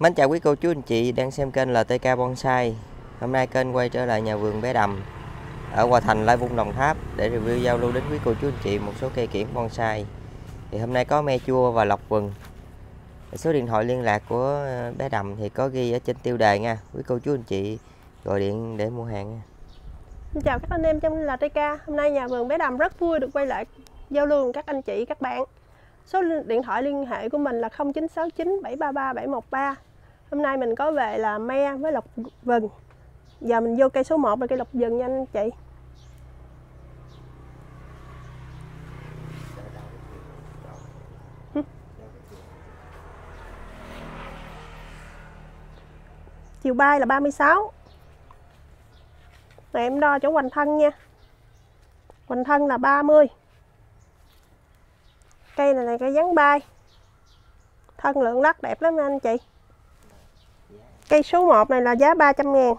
Mến chào quý cô chú anh chị đang xem kênh LTK Bonsai. Hôm nay kênh quay trở lại nhà vườn Bé Đầm Ở Hòa Thành, Lai Vung, Đồng Tháp Để review giao lưu đến quý cô chú anh chị một số cây kiển bonsai. Thì hôm nay có me chua và lọc vừng. Số điện thoại liên lạc của ờ, Bé Đầm thì có ghi ở trên tiêu đề nha. Quý cô chú anh chị gọi điện để mua hàng nha. Xin chào các anh em trong LTK Hôm nay nhà vườn Bé Đầm rất vui được quay lại giao lưu cùng các anh chị các bạn. Số điện thoại liên hệ của mình là 0969 733 713 Hôm nay mình có về là me với lộc vừng. Giờ mình vô cây số 1 là cây lộc vừng nha anh chị. Chiều bay là 36 Này em đo chỗ hoành thân nha. Hoành thân là 30 Cây này là cây dáng bay. Thân lượng đất đẹp lắm anh chị. Cây số 1 này là giá 300 ngàn.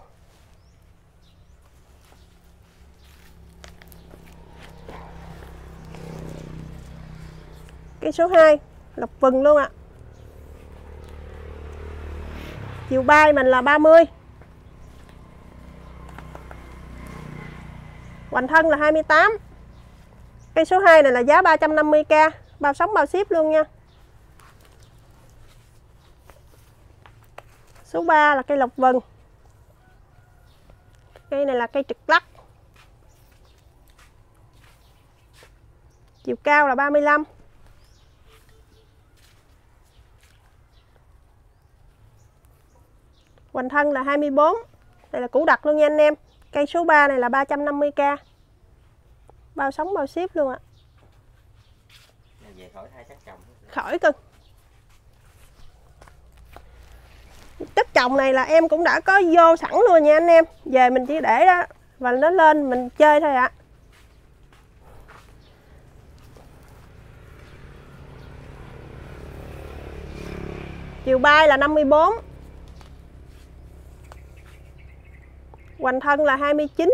Cây số 2 Lộc vừng luôn ạ. Chiều bay mình là 30 Hoành thân là 28 Cây số 2 này là giá 350k Bao sống bao ship luôn nha. Số 3 là cây lộc vừng Cây này là cây trực lắc. Chiều cao là 35 Hoành thân là 24 Đây là củ đặc luôn nha anh em. Cây số 3 này là 350k Bao sống bao ship luôn ạ. à khỏi hai chắc chồng. Khỏi cưng Chất trồng này là em cũng đã có vô sẵn luôn nha anh em. Về mình chỉ để đó Và nó lên mình chơi thôi ạ. Chiều bay là 54 Hoành thân là 29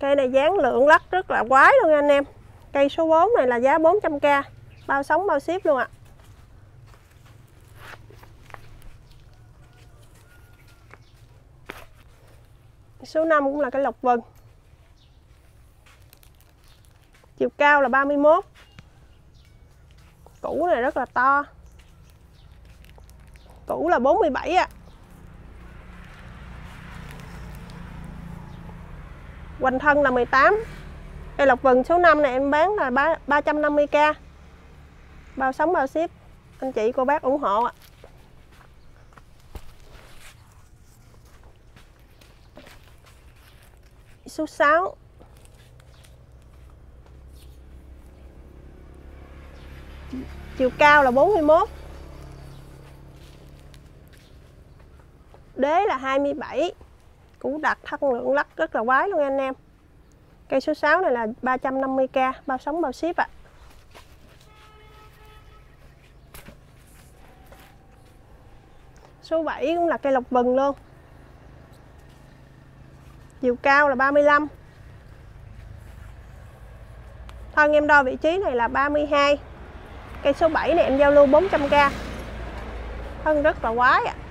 Cây này dáng lượng lắc rất là quái luôn nha anh em. Cây số 4 này là giá 400k Bao sống, bao ship luôn ạ. Số 5 cũng là cái lộc vừng Chiều cao là 31 Củ này rất là to. Củ là 47 ạ. Hoành thân là 18 Cây lộc vừng số 5 này em bán là 350k Bao sống bao ship. Anh chị, cô bác ủng hộ ạ. Số 6 Chiều cao là 41 Đế là 27 Củ đặc thân lượng lắc rất là quái luôn anh em. Cây số 6 này là 350k Bao sống bao ship ạ. Số 7 cũng là cây lộc vừng luôn. Chiều cao là 35 Thân em đo vị trí này là 32 Cây số 7 này em giao lưu 400k Thân rất là quái ạ. À.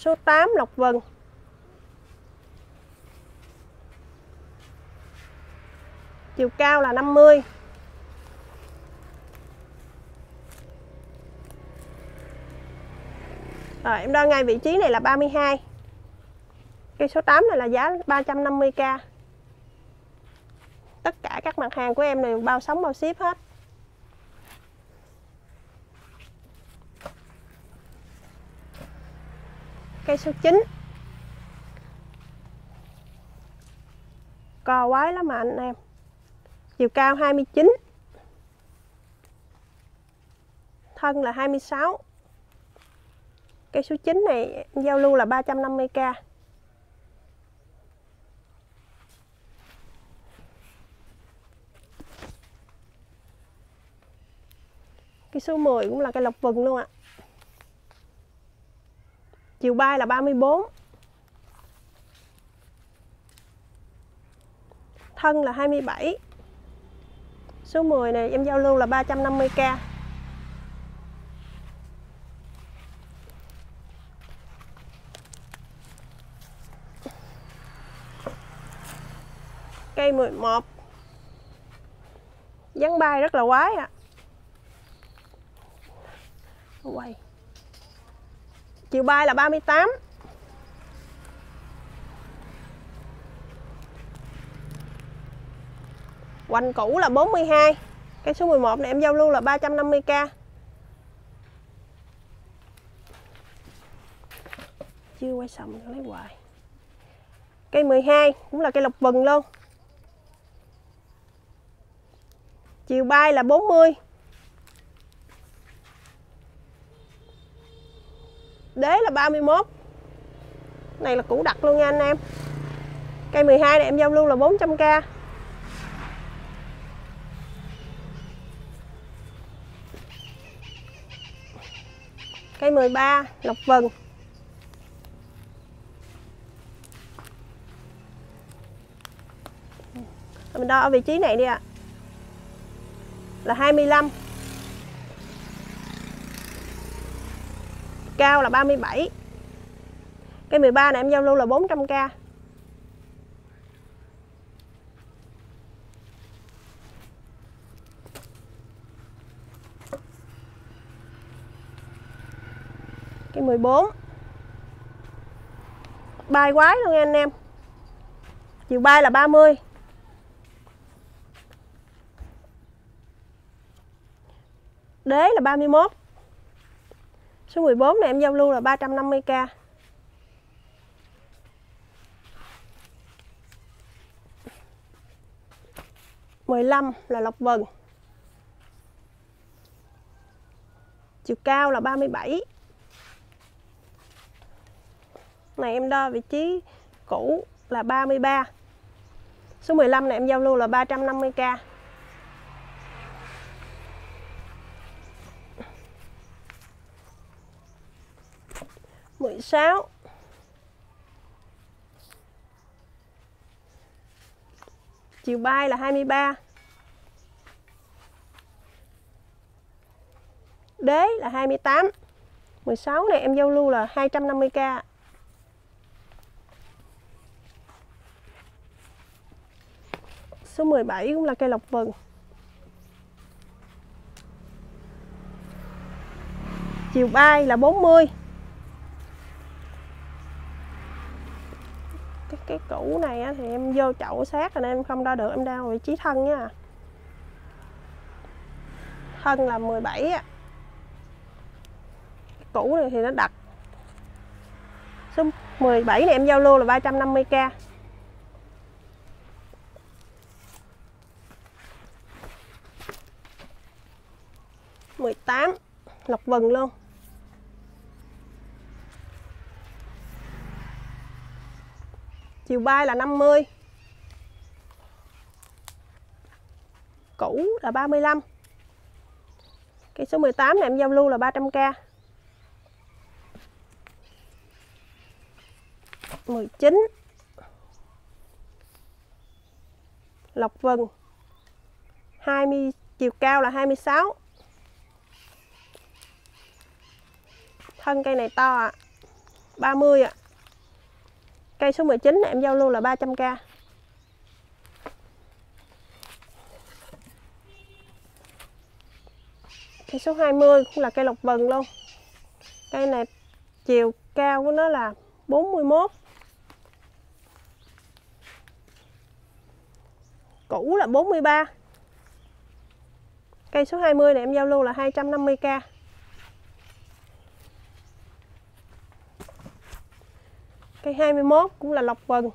Số 8 Lộc Vân. Chiều cao là 50 Rồi, em đo ngay vị trí này là 32 Cây số 8 này là giá 350k Tất cả các mặt hàng của em đều bao sóng bao ship hết. Cây số 9 cò quái lắm mà anh em. Chiều cao 29 Thân là 26 Cây số 9 này giao lưu là 350k Cây số 10 cũng là cây lộc vừng luôn ạ. à. Chiều bay là 34 Thân là 27 Số 10 này, em giao lưu là 350k. Cây 11 Dáng bay rất là quái ạ à. Quay Chiều bay là 38 Hoành cũ là 42 Cái số 11 này em giao lưu là 350k Chưa quay xong lấy hoài. Cây 12 cũng là cây lộc vừng luôn. Chiều bay là 40 mươi. Đế là 31 Này là củ đặc luôn nha anh em. Cây 12 này em giao lưu là 400k Cây 13 Lộc Vừng Mình đo ở vị trí này đi ạ. À. Là 25 Cao là 37 Cây 13 này em giao lưu là 400k Cây 14 Bay quái luôn nha anh em. Chiều bay là 30 Đế là 31 Số 14 này em giao lưu là 350k mười lăm là lộc vừng chiều cao là 37 này em đo vị trí cũ là 33 số 15 này em giao lưu là 350k mười chiều bay là 23 đế là 28 16 này em giao lưu là 250k số 17 cũng là cây lộc vừng. Chiều bay là 40 cái cái cũ này á, thì em vô chậu sát rồi nên em không đo được em đo vị trí thân nha. Thân là 17 á. Cái cũ này thì nó đặt số 17 này em giao lưu là 350k mười tám lọc vừng luôn. Chiều bay là 50 cũ là 35 cây số 18 này em giao lưu là 300k 19 lộc vừng 20 chiều cao là 26 thân cây này to ạ. à. 30 ạ. à. Cây số 19 này, em giao lưu là 300k. Cây số 20 cũng là cây lộc vừng luôn. Cây này chiều cao của nó là 41. Cũ là 43. Cây số 20 này em giao lưu là 250k. Cây 21 cũng là lọc vừng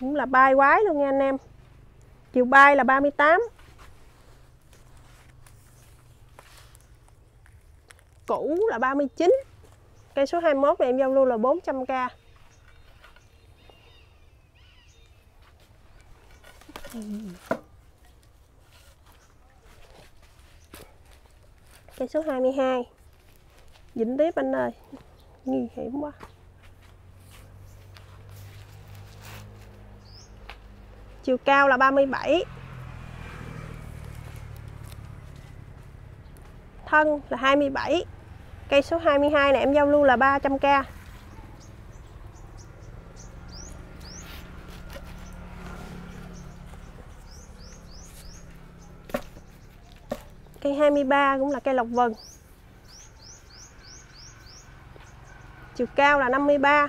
Cũng là bay quái luôn nha anh em. Chiều bay là 38 Cũ là 39 Cây số 21 này em giao lưu là 400k Cây số 22 Dính tiếp anh ơi. Nguy hiểm quá. chiều cao là 37 thân là 27 cây số 22 này em giao lưu là 300k cây 23 cũng là cây lộc vừng chiều cao là 53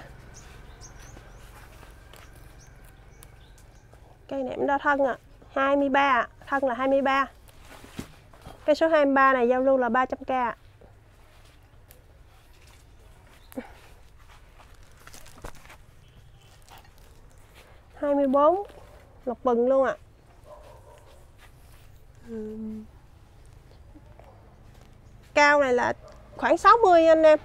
cây này em đo thân ạ. À. 23 ạ. Thân là 23 cây số 23 này giao lưu là 300k ạ. hai mươi bốn. Lộc bừng luôn ạ. À. cao này là khoảng 60 anh em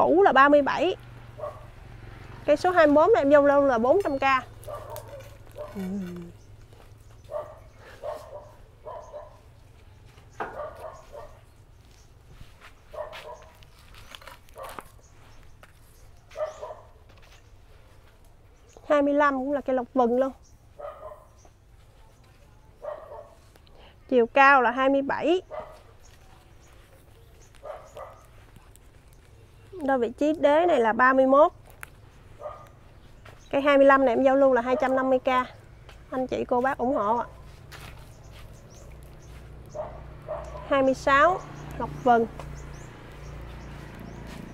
cũ là 37 cây số 24 này, em dâu lâu là 400k hai mươi lăm cũng là cây lộc vừng luôn. Chiều cao là 27 đo vị trí đế này là 31 cây 25 này em giao lưu là 250k anh chị, cô bác ủng hộ ạ. 26 Ngọc Vân.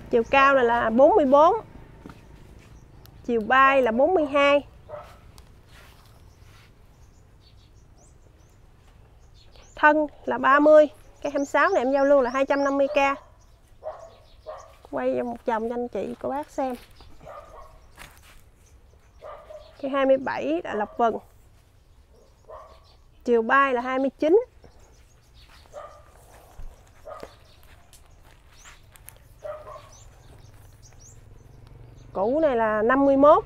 Chiều cao này là 44 chiều bay là 42 thân là 30 cái 26 này em giao lưu là 250k quay một vòng cho anh chị, cô bác xem. Cái 27 là lộc vừng chiều bay là 29 cũ này là 51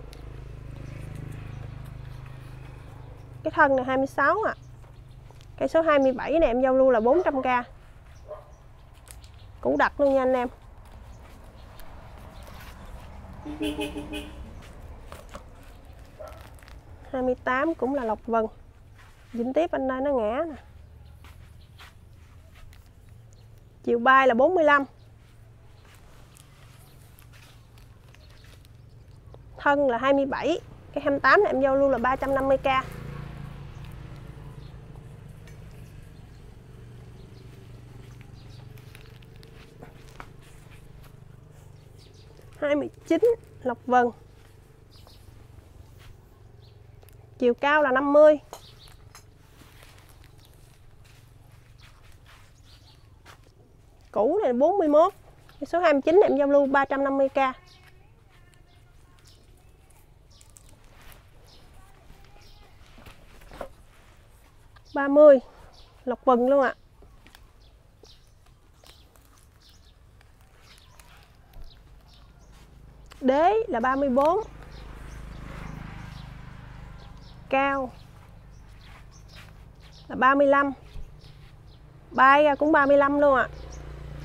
cái thân này 26 à cây số 27 này em giao lưu là 400k cũ đặt luôn nha anh em hai mươi tám cũng là lọc vần. Dính tiếp anh đây nó ngã nè. Chiều bay là 45 thân là 27 cái 28 này em giao lưu là 350k hai mươi chín lộc vừng chiều cao là 50 cũ này là 41 số 29 này em giao lưu 350k ba mươi lộc vừng luôn ạ. à. Đế là 34 cao là 35 bay ra cũng 35 luôn ạ. À.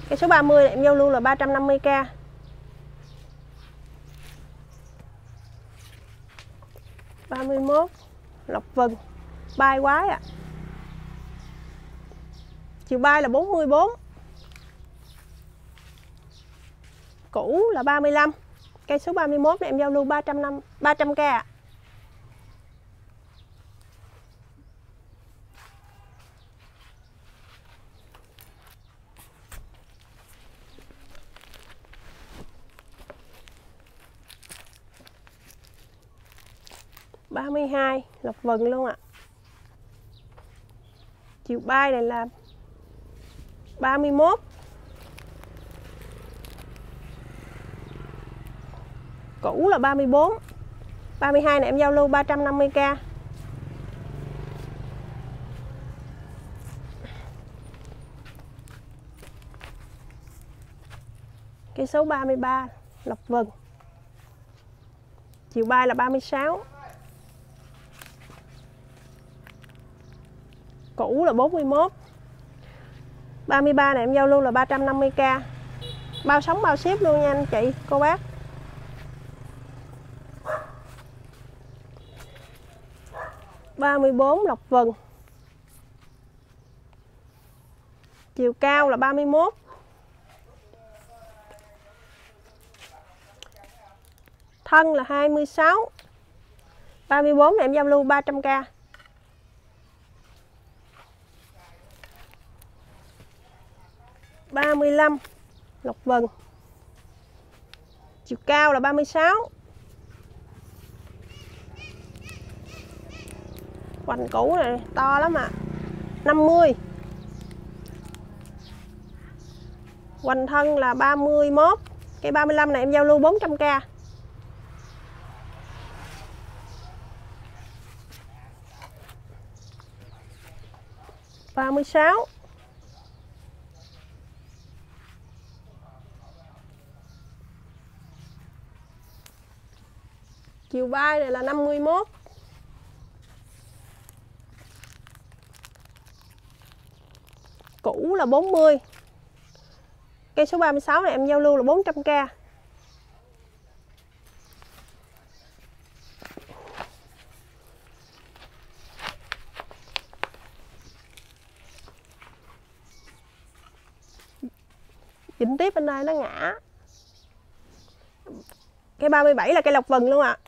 cái số 30 này em giao lưu là 350k ba mươi mốt, lộc vừng bay quái ạ. À. chiều bay là 44 cũ là 35 cây số 31 này em giao lưu 300 năm 300k ạ à. ba mươi hai lộc vừng luôn ạ à. chiều bay này là 31 cũ là 34 32 này em giao lưu 350k cây số 33 lộc vừng chiều bay là 36 cũ là 41 33 này em giao lưu là 350k bao sống bao ship luôn nha anh chị, cô bác. 34 lọc vần Chiều cao là 31 Thân là 26 34 này em giao lưu 300k ba mươi lăm Lộc vần Chiều cao là 36 Hoành cũ này to lắm ạ. à. 50 Hoành thân là 31 Cây 35 này em giao lưu 400k ba mươi sáu. Chiều bay này là 51 cũ là 40 cây số 36 này em giao lưu là 400k dính tiếp bên đây nó ngã. Cây 37 là cây lộc vừng luôn ạ. À.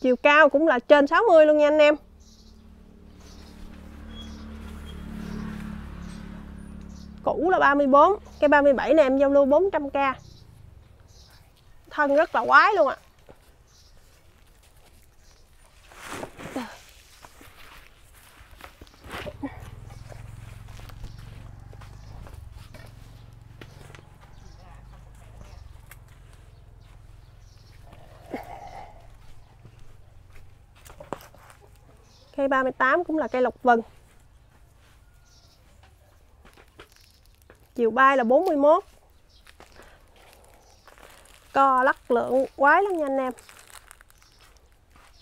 chiều cao cũng là trên 60 luôn nha anh em. Cũ là 34 Cây 37 này em giao lưu 400k thân rất là quái luôn ạ à. Cây 38 cũng là cây lộc vừng Chiều bay là 41 Co lắc lượng quái lắm nha anh em.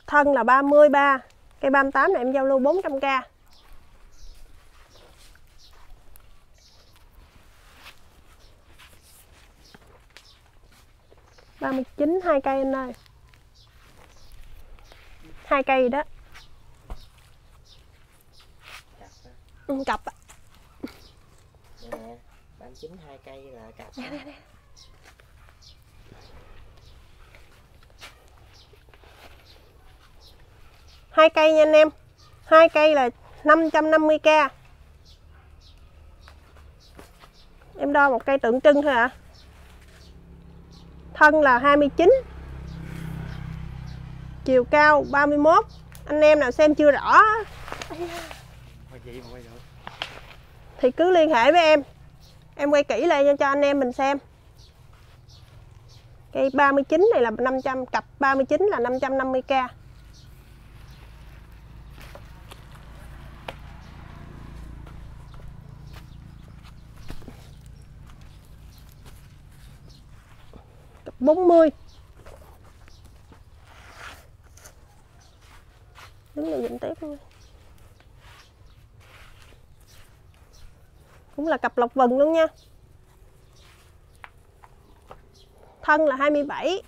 Thân là 33 Cây 38 này em giao lưu 400k ba mươi chín, hai cây anh ơi. Hai cây đó. Cặp ạ chín hai cây là cặp nè nè nè hai cây nha anh em. Hai cây là 550k em đo một cây tượng trưng thôi ạ. À. thân là 29 chiều cao 31 anh em nào xem chưa rõ. Thì cứ liên hệ với em em quay kỹ lại cho anh em mình xem. Cây 39 này là 500 cặp 39 là 550k cặp 40 đứng lại dịnh tiếp luôn cũng là cặp lọc vần luôn nha. Thân là 27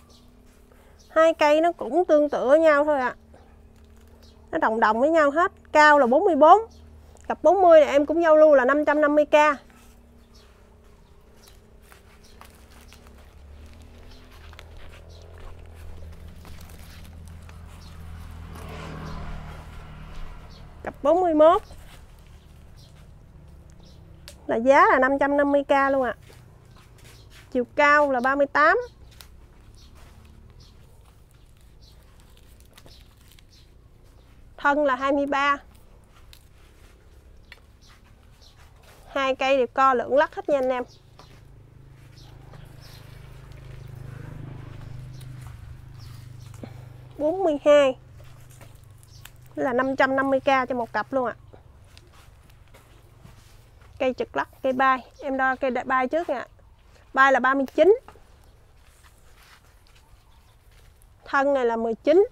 hai cây nó cũng tương tự với nhau thôi ạ. À. nó đồng đồng với nhau hết. Cao là 44 cặp 40 này em cũng giao lưu là 550k cặp 41 là giá là 550k luôn ạ. À. chiều cao là 38 thân là 23 hai cây đều co lưỡng lắc hết nha anh em. bốn mươi hai là 550k cho một cặp luôn ạ. à cây trực lắc, cây bay em đo cây bay trước nha. Bay là 39 thân này là 19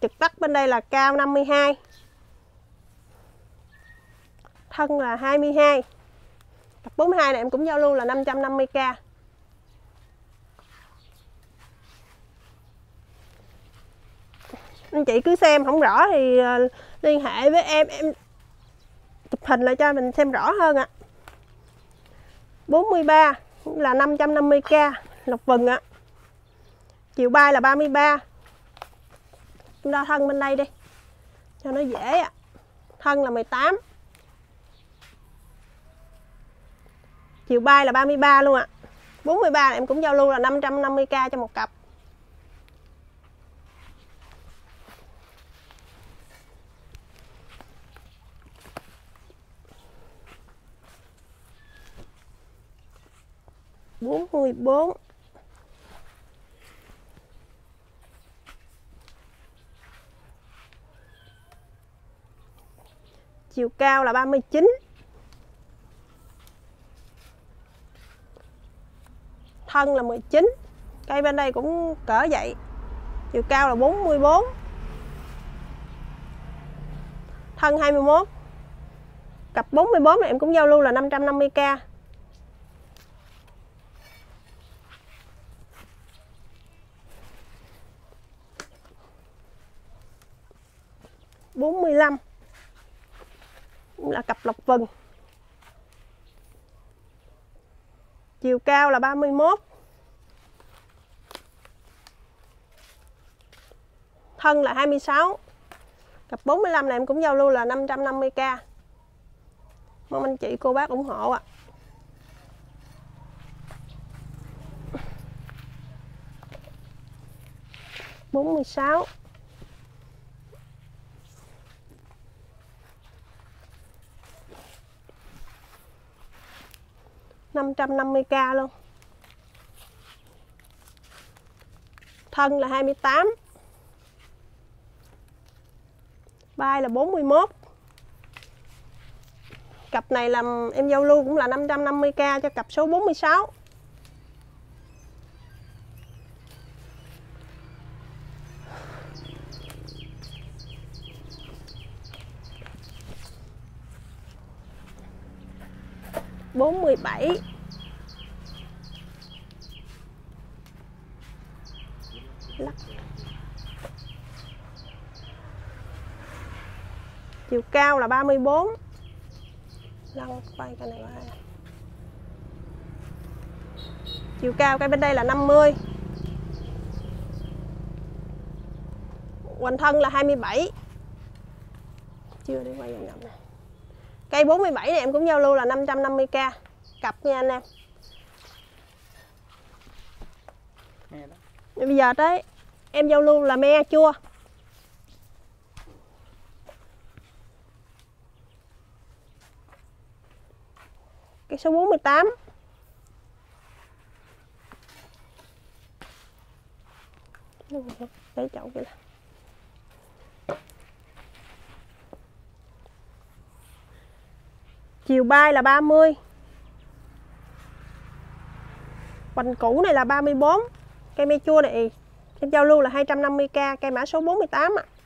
trực lắc bên đây là cao 52 thân là 22 cặp 42 này em cũng giao lưu là 550k anh chị cứ xem, không rõ thì ờ, liên hệ với em. Em chụp hình lại cho mình xem rõ hơn ạ à. 43 là 550k lộc vừng ạ à. chiều bay là 33 chúng ta thân bên đây đi, cho nó dễ ạ à. thân là 18 chiều bay là 33 luôn ạ à. 43 em cũng giao lưu là 550k cho một cặp bốn mươi bốn. Chiều cao là 39 thân là 19 cây bên đây cũng cỡ vậy. Chiều cao là 44 thân 21 cặp 44 này em cũng giao lưu là 550k bốn mươi lăm. Là cặp lọc vừng chiều cao là 31 thân là 26 cặp 45 này em cũng giao lưu là 550k mong anh chị, cô bác ủng hộ ạ. à. bốn mươi sáu. 550k luôn. Thân là 28 bay là 41 cặp này làm, em giao lưu cũng là 550k cho cặp số 46 47 chiều cao là 34 lăn quay cái này qua chiều cao cái bên đây là 50 hoành thân là 27 chưa đi quay vòng vòng này. Cây 47 này em cũng giao lưu là 550k cặp nha anh em. Bây giờ tới em giao lưu là me chua cái số 48 để chậu kia là. Chiều bay là 30 Hoành cũ này là 34 Cây me chua này Em giao lưu là 250k Cây mã số 48 ạ. à.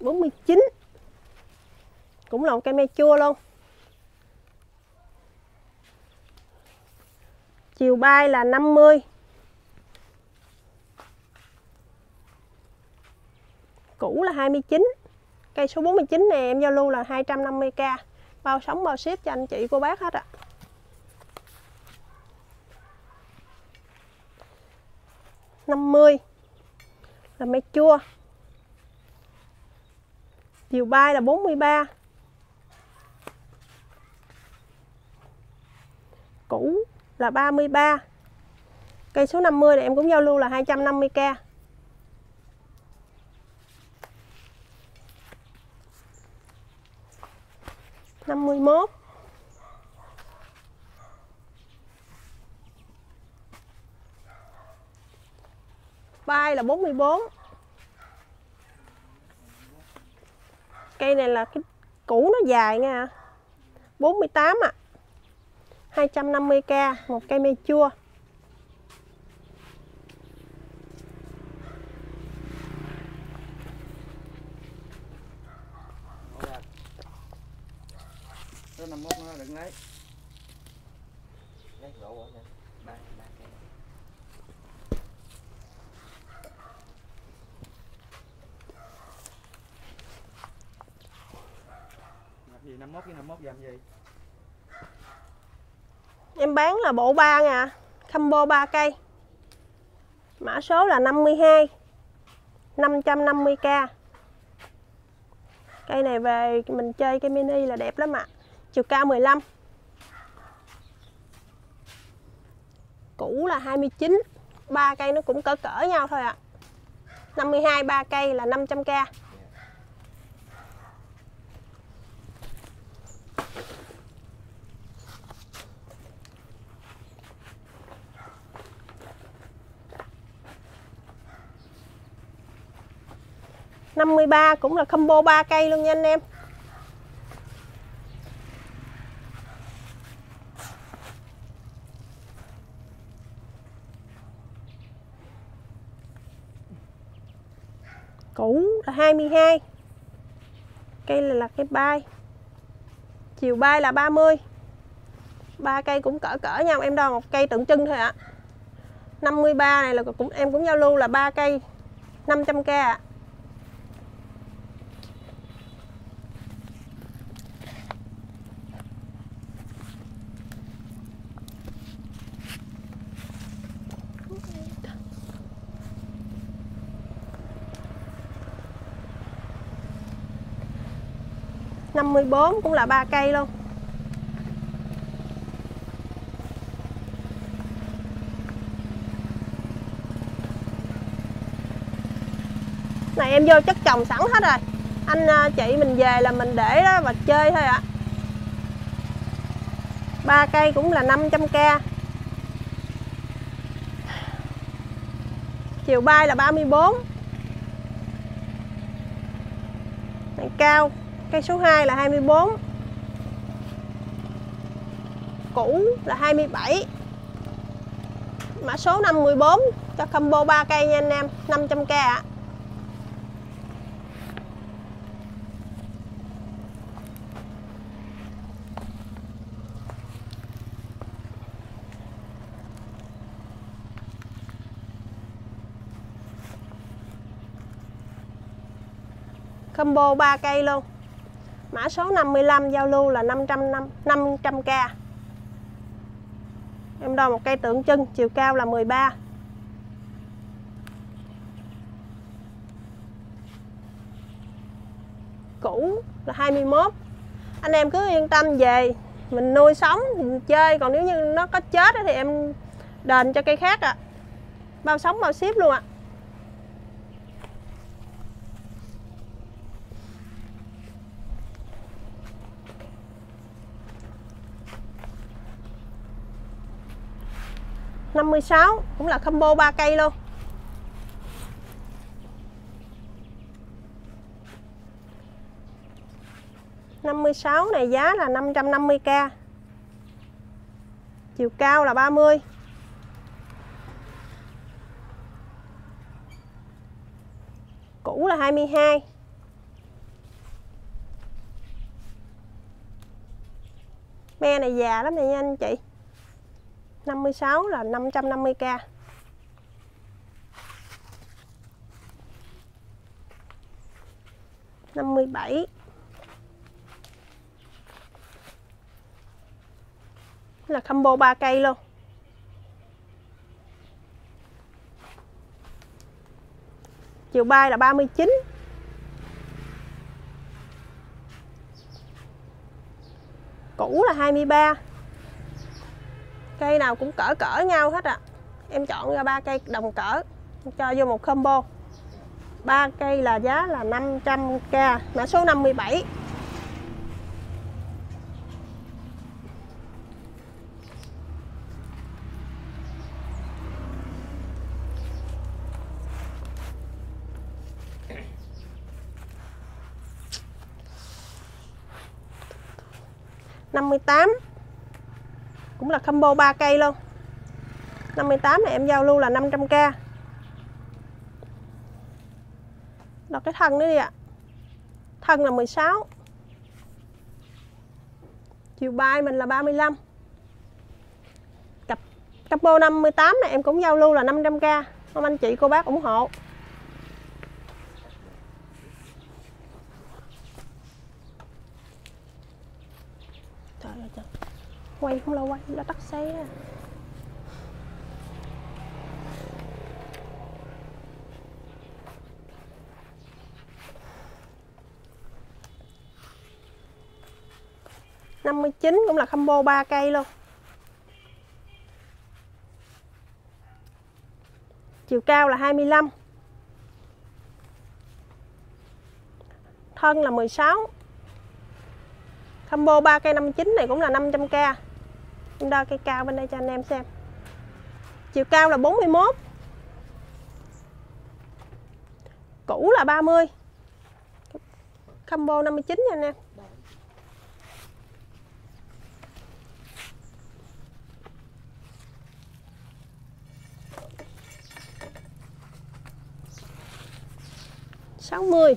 49 cũng là một cây me chua luôn. Chiều bay là 50 Cũ là 29 Cây số 49 này em giao lưu là 250k Bao sống, bao ship cho anh chị, cô bác hết ạ. à. năm mươi là me chua. Chiều bay là 43 cũ là 33 cây số 50 này em cũng giao lưu là 250k năm mươi mốt. Bay là 44 cây này là cái cũ nó dài nha 48 ạ. à. 250k một cây me chua số 51 nó đừng lấy lấy gỗ bỏ ra ba ba cây gì 51 với 51 giảm gì? Em bán là bộ 3 nè Combo 3 cây. Mã số là 52 550k Cây này về mình chơi cây mini là đẹp lắm ạ. Chiều cao 15 Cũ là 29 ba cây nó cũng cỡ cỡ nhau thôi ạ. à. 52 ba cây là 500k 53 cũng là combo 3 cây luôn nha anh em cũ là 22 cây này là cây bay chiều bay là 30 ba cây cũng cỡ cỡ nhau, em đo một cây tượng trưng thôi ạ à. 53 này là cũng, em cũng giao lưu là ba cây 500k ạ à. 54 cũng là ba cây luôn. Này, em vô chất trồng sẵn hết rồi. Anh à, chị mình về là mình để đó và chơi thôi ạ. À. ba cây cũng là 500k chiều bay là 34 mươi bốn. Cao cây số 2 là 24 cũ là 27 mã số 514 cho combo 3 cây nha anh em 500k ạ. Combo 3 cây luôn mã số 55 giao lưu là 500 500k em đo một cây tượng trưng chiều cao là 13 cũ là 21 anh em cứ yên tâm về, mình nuôi sống, mình chơi còn nếu như nó có chết thì em đền cho cây khác ạ à. bao sống bao ship luôn ạ à. Năm mươi sáu, cũng là combo 3 cây luôn. năm mươi sáu này giá là 550k chiều cao là 30 cũ là 22 me này già lắm này nha anh chị. 56 là 550k năm mươi bảy. Là combo ba cây luôn. Chiều bay là 39 cũ là 23 cây nào cũng cỡ cỡ nhau hết ạ. À. em chọn ra ba cây đồng cỡ, cho vô một combo. Ba cây là giá là 500k mã số 57 58 cũng là combo 3 cây luôn. 58 này em giao lưu là 500k đọc cái thân nữa đi ạ. Thân là 16 chiều bay mình là 35 cặp capo 58 này em cũng giao lưu là 500k mong anh chị, cô bác ủng hộ. Trời ơi, trời quay không lâu quay nó tắt xe. Năm mươi chín cũng là combo ba cây luôn. Chiều cao là 25 thân là 16 combo 3 cây 59 này cũng là 500k em đo cây cao bên đây cho anh em xem. Chiều cao là 41 cũ là 30 combo 59 nha anh em. sáu mươi.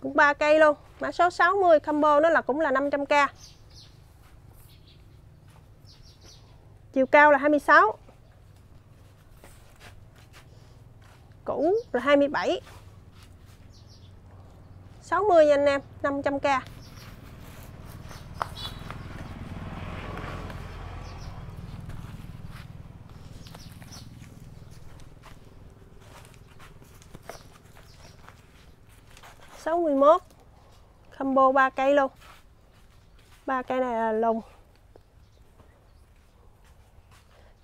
Cũng ba cây luôn. Mã số 60 combo nó là cũng là 500k chiều cao là 26 cũ là 27 60 nha anh em 500k sáu mươi mốt. Combo 3 cây luôn. Ba cây này là lùng.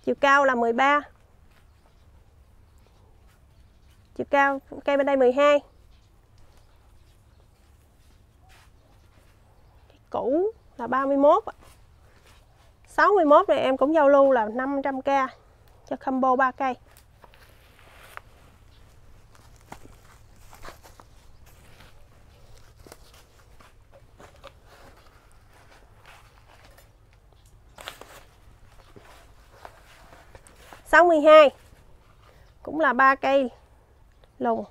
Chiều cao là 13 chiều cao, cây bên đây 12 Cái cũ là 31 61 này em cũng giao lưu là 500k cho combo 3 cây. Sáu mươi hai. Cũng là ba cây. Lùng.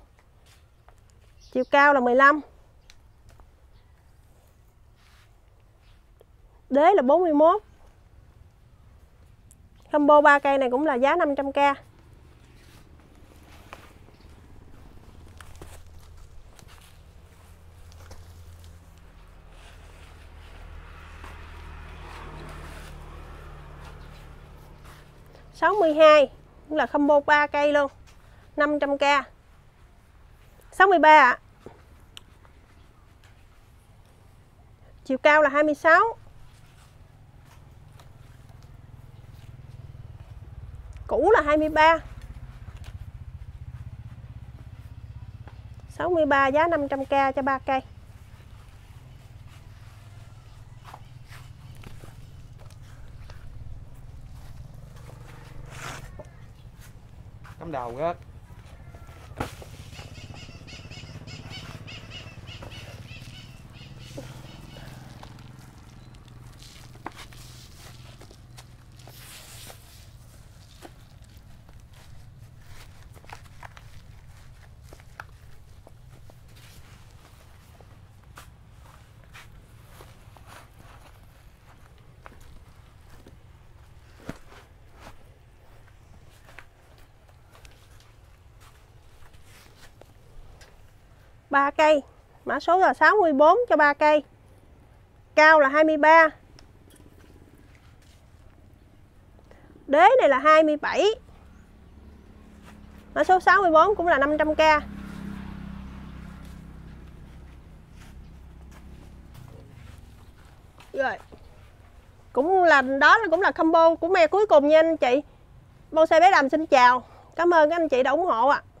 Chiều cao là 15 đế là 41 combo 3 cây này cũng là giá 500k sáu mươi hai cũng là combo 3 cây luôn 500k 63 ạ. Chiều cao là 26 cũ là 23 63 giá 500k cho 3 cây. Cắm đầu rớt 3 cây. Mã số là 64 cho 3 cây. Cao là 23 đế này là 27 mã số 64 cũng là 500k rồi. Cũng là, đó là cũng là combo của me cuối cùng nha anh chị. Bonsai bé đầm xin chào. Cảm ơn các anh chị đã ủng hộ ạ. à.